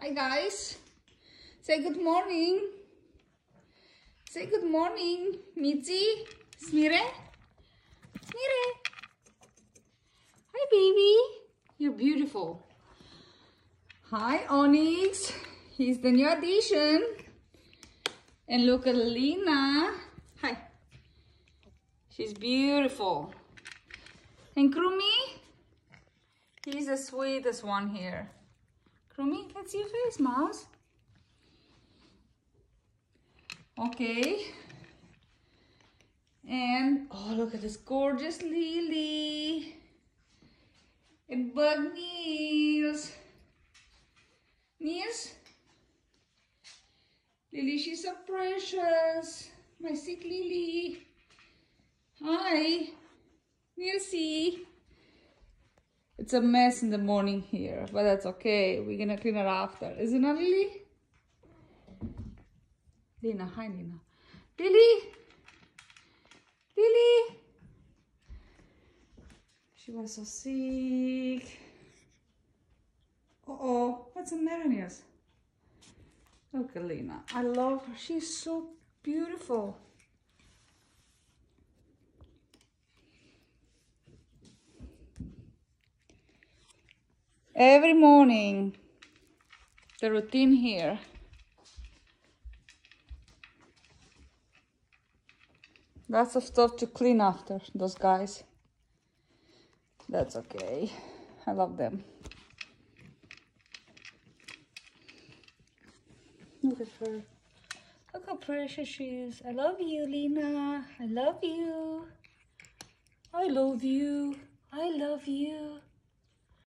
Hi guys. Say good morning. Say good morning. Mitzi. Smire. Smire. Hi baby. You're beautiful. Hi Onyx. He's the new addition. And look at Lena. Hi. She's beautiful. And Krumi. He's the sweetest one here. Krumi, let's see your face, mouse. Okay. And, oh, look at this gorgeous lily. And bug Niels. Niels? Lily, she's so precious. My sick Lily. Hi. Nielsie. It's a mess in the morning here, but that's okay. We're gonna clean it after. Isn't it, Lily? Lena, hi Lena. Lily! Lily! She was so sick. Uh-oh, what's the matter, Niels? Look at Lena. I love her. She's so beautiful. Every morning, the routine here. Lots of stuff to clean after those guys. That's okay. I love them. Look at her. Look how precious she is. I love you, Lena. I love you. I love you. I love you.